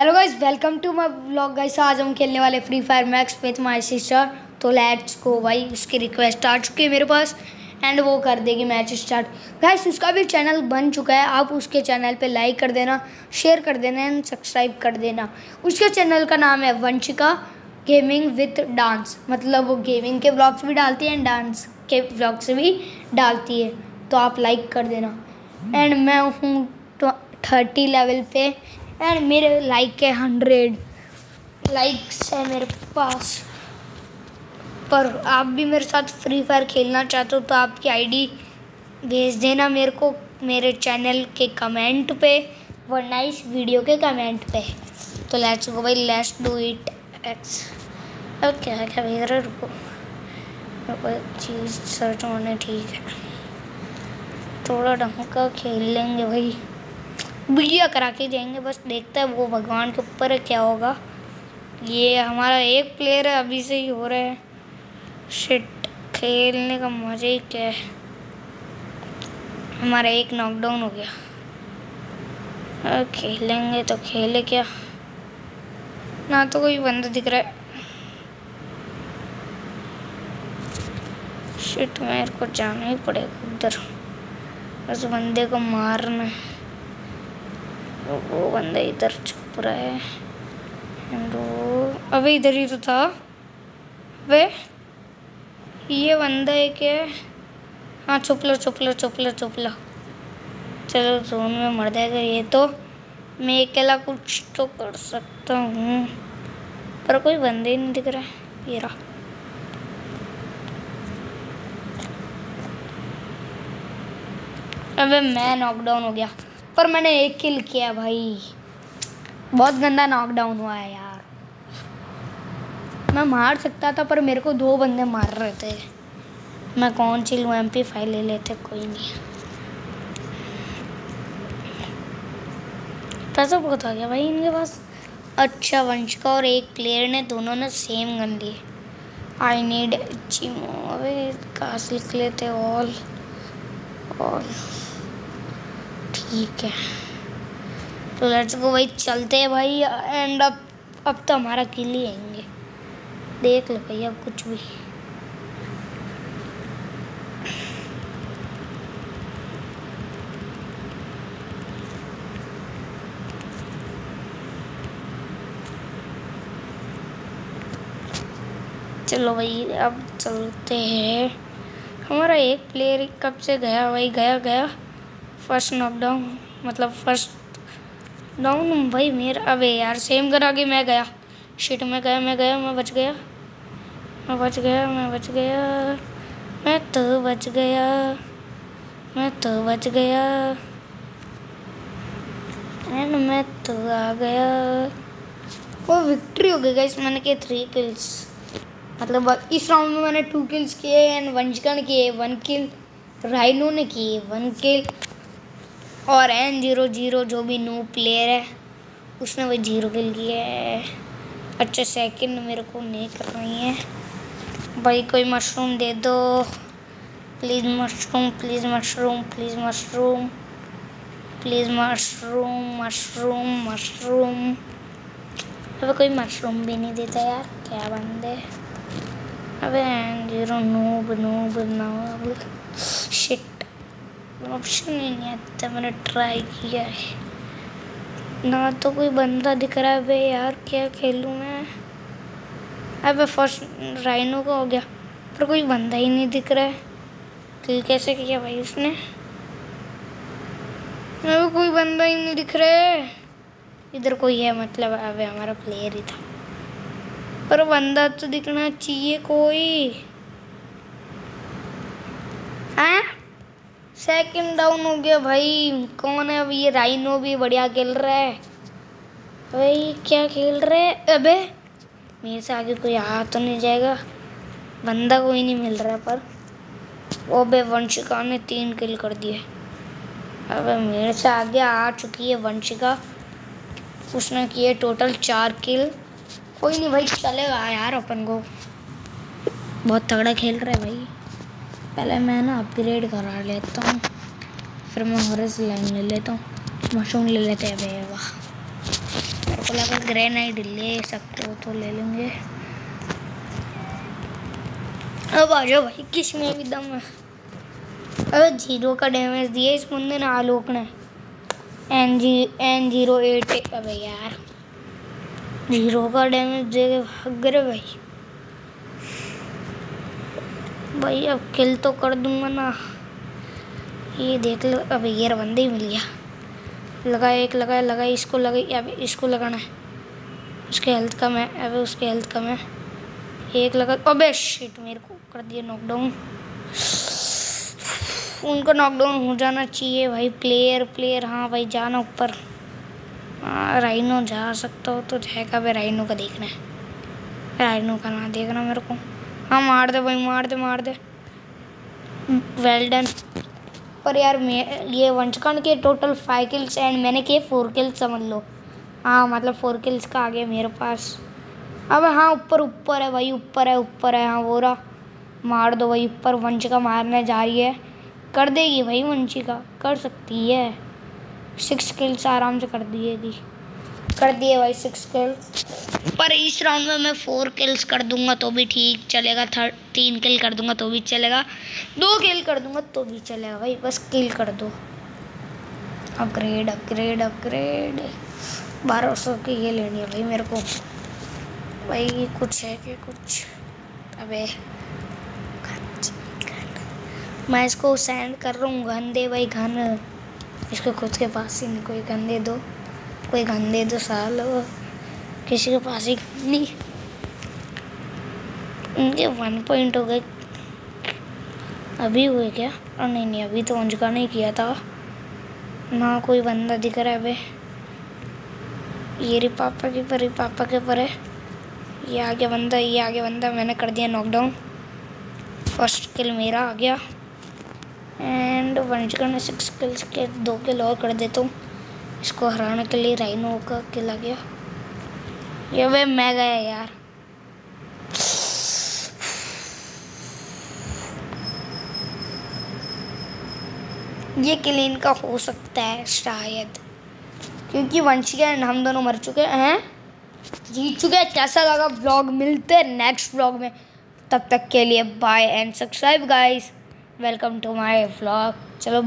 Hello guys welcome to my vlog guys आज हम खेलने वाले free fire max with my sister तो लेट्स गो भाई, उसकी रिक्वेस्ट आ चुकी है मेरे पास एंड वो कर देगी मैच स्टार्ट गाइस उसका भी चैनल बन चुका है। आप उसके चैनल पे लाइक कर देना शेयर कर देना एंड सब्सक्राइब कर देना। उसके चैनल का नाम है वंशिका गेमिंग विथ डांस मतलब वो गेमिंग के ब्लॉग्स भी डालती है एंड डांस के ब्लॉग्स भी डालती है। तो आप लाइक कर देना। एंड मैं हूँ थर्टी लेवल पे। एंड मेरे लाइक है हंड्रेड लाइक्स है मेरे पास. पर आप भी मेरे साथ फ्री फायर खेलना चाहते हो तो आपकी आईडी भेज देना मेरे को, मेरे चैनल के कमेंट पे वरना इस वीडियो के कमेंट पे. तो लेट्स गो भाई लेट्स डू इट एक्स क्या क्या भेज रहे रुको. रुको चीज़ सर्च होने ठीक है. थोड़ा ढंग का खेल लेंगे भाई. वीडियो करा के जाएँगे, बस देखता है वो भगवान के ऊपर क्या होगा। ये हमारा एक प्लेयर है, अभी से ही हो रहा है। शिट खेलने का मज़ा ही क्या है। हमारा एक नॉकडाउन हो गया। खेलेंगे तो खेले क्या। ना तो कोई बंदा दिख रहा है। शिट मेरे को जाना ही पड़ेगा उधर। उस बंदे को मारना है। वो बंदा इधर छुप रहा। है वो अबे, इधर ही तो था। वे, ये बंदा है। क्या हाँ छुप लो छुप लो छुप लो छुप लो। चलो, जोन में मर जाएगा ये तो। मैं अकेला कुछ तो कर सकता हूँ। पर कोई बंदे ही नहीं दिख रहा। है ये रहा। अबे, मैं नॉकडाउन हो गया। पर मैंने एक किल किया भाई। बहुत गंदा नॉकडाउन हुआ है यार। मैं मार सकता था, पर मेरे को दो बंदे मार रहे थे। मैं कौन सी लूँ? एम पी ले लेते, कोई नहीं। पैसा बहुत आ गया भाई इनके पास। अच्छा वंश का और एक प्लेयर ने दोनों ने सेम गन ली। आई नीड चिमो अभी कहाँ से लिख लेते ऑल ऑल ठीक है तो लेट्स गो भाई, चलते हैं भाई एंड अब अब तो हमारा किल ही आएँगे। देख लो भाई, अब कुछ भी। चलो भाई, अब चलते हैं। हमारा एक प्लेयर कब से गया भाई? गया गया। फ़र्स्ट नॉकडाउन मतलब फ़र्स्ट डाउन भाई मेरा। अबे यार सेम कर आगे मैं गया। शिट में गया, मैं गया, मैं बच गया। मैं बच गया, मैं बच गया। मैं तो बच गया। मैं तो बच गया। एंड मैं तो आ गया। वो विक्ट्री हो गई गाइस मैंने किए थ्री किल्स मतलब इस राउंड में मैंने टू किल्स किए एंड वंशकन किए वन किल राइनो ने किए वन किल और एन ज़ीरो ज़ीरो जो भी न्यू प्लेयर है, उसने वही ज़ीरो किल किया है। अच्छा सेकंड मेरे को नहीं कर रही है। भाई कोई मशरूम दे दो। Please mushroom please mushroom please mushroom please mushroom mushroom mushroom अबे कोई मशरूम भी नहीं देता यार, क्या बंदे। अबे zero noob noob noob option ही नहीं आता मैंने ट्राई किया है। ना तो कोई बंदा दिख रहा है भाई यार क्या खेलूँ मैं? अबे फ़र्स्ट राइनो का हो गया, पर कोई बंदा ही नहीं दिख रहा है। किल कैसे किया भाई उसने अबे कोई बंदा ही नहीं दिख रहा है। इधर कोई है मतलब अबे हमारा प्लेयर ही था। पर बंदा तो दिखना चाहिए कोई। हाँ? सेकंड डाउन हो गया भाई। कौन है अभी ये राइनो भी बढ़िया खेल रहा है? भाई, क्या खेल रहे है? अबे, मेरे से आगे कोई आ तो नहीं जाएगा। बंदा कोई नहीं मिल रहा पर। वो बे वंशिका ने तीन किल कर दिए। अबे, मेरे से आगे आ चुकी है वंशिका। उसने किए टोटल चार किल कोई नहीं भाई, चलेगा यार अपन को। बहुत तगड़ा खेल रहा है भाई। पहले मैं ना अपग्रेड करा लेता हूँ, फिर मैं हॉरस लाइन ले लेता हूँ मशरूम ले लेते हैं वाह। मेरे को लगा ग्रेनाइड ले सकते हो तो ले लेंगे। अब आ जाओ भाई, किसमें भी दम है। अबे ज़ीरो का डैमेज दिया इस बंदे ने, आलोक ने। N G N zero eight अबे यार। ज़ीरो का डैमेज दे भाग गए भाई। भाई, अब किल तो कर दूँगा ना। ये देख लो, अब ये बंदे ही मिल गया। लगा एक लगाया लगा इसको लगा, अब इसको लगाना है। उसके हेल्थ कम है, अब उसके हेल्थ कम है। एक लगा, अबे शिट मेरे को कर दिया नॉकडाउन उनको नॉकडाउन हो जाना चाहिए भाई प्लेयर प्लेयर हाँ भाई, जाना ऊपर। हाँ राइनो जा सकता हो तो जाएगा भाई राइनो का देखना है। राइनो का ना देखना मेरे को। हाँ मार दे भाई, मार दे मार दे। वेल डन पर यार, मैं, ये वंशकण के टोटल फाइव किल्स एंड मैंने किए फोर किल्स समझ लो। हाँ मतलब फोर किल्स का आ गया मेरे पास। अब हाँ ऊपर ऊपर है भाई, ऊपर है ऊपर है। हाँ वो रहा। मार दो भाई, ऊपर वंशिका मारने जा रही है। कर देगी भाई वंशिका, कर सकती है। सिक्स किल्स आराम से कर दिएगी। कर दिए भाई सिक्स किल्स पर इस राउंड में मैं फोर किल्स कर दूँगा तो भी ठीक चलेगा थर्ड तीन किल कर दूँगा तो भी चलेगा। दो किल कर दूँगा तो भी चलेगा भाई, बस किल कर दो। अपग्रेड अपग्रेड अपग्रेड बारह सौ की ये लेनी है भाई मेरे को। भाई कुछ है कि कुछ? अबे मैं इसको सेंड कर रहा हूँ घन दे भाई घन इसको खुद के पास ही नहीं, कोई घन दे दो। कोई घन दे दो साल किसी के पास ही नहीं उनके वन पॉइंट हो गए। अभी हुए क्या? और नहीं नहीं, अभी तो उनका नहीं किया था। ना कोई बंदा दिख रहा है अबे ये रे पापा के पर, पापा के पर। है ये आगे बंदा, ये आगे बंदा, मैंने कर दिया नॉकडाउन फ़र्स्ट किल मेरा आ गया। एंड वंशिका ने सिक्स किल्स के, दो किल और कर देता हूँ। इसको हराने के लिए राइनो का किल गया। ये वे मैं गया यार। ये किल इनका हो सकता है शायद। क्योंकि वंशी एंड हम दोनों मर चुके हैं। जीत चुके हैं। कैसा लगा व्लॉग मिलते हैं नेक्स्ट व्लॉग में। तब तक के लिए bye and subscribe guys welcome to my vlog चलो